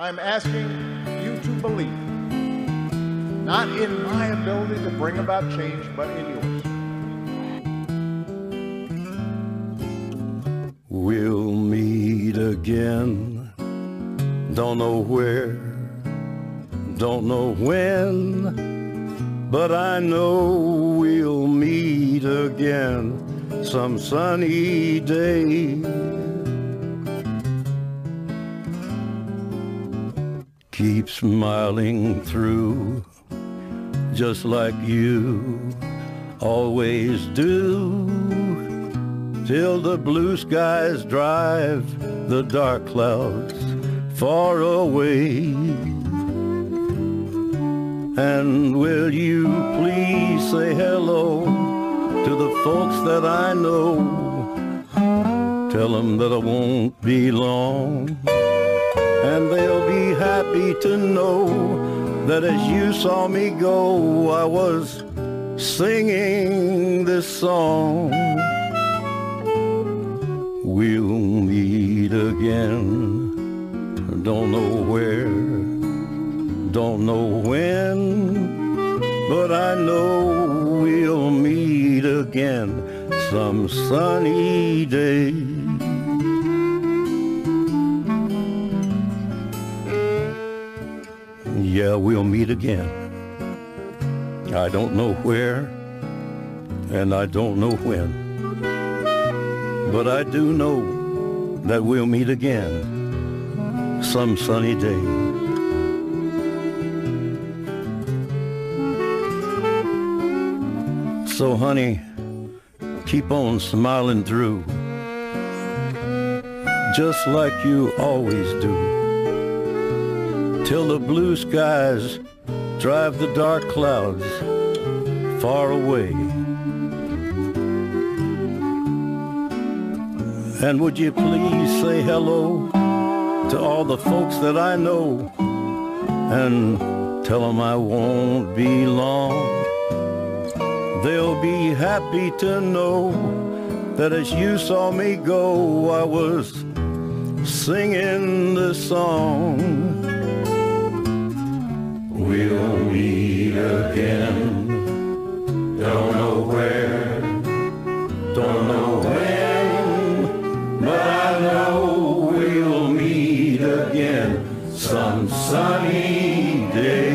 I'm asking you to believe, not in my ability to bring about change, but in yours. We'll meet again. Don't know where, don't know when, but I know we'll meet again some sunny day. Keep smiling through, just like you always do, till the blue skies drive the dark clouds far away. And will you please say hello to the folks that I know? Tell them that I won't be long. And they'll be happy to know that as you saw me go, I was singing this song. We'll meet again. Don't know where, don't know when, but I know we'll meet again some sunny day. Yeah, we'll meet again. I don't know where, and I don't know when, but I do know that we'll meet again some sunny day. So honey, keep on smiling through, just like you always do, till the blue skies drive the dark clouds far away. And would you please say hello to all the folks that I know and tell them I won't be long. They'll be happy to know that as you saw me go, I was singing this song. again. Don't know where, don't know when, but I know we'll meet again some sunny day.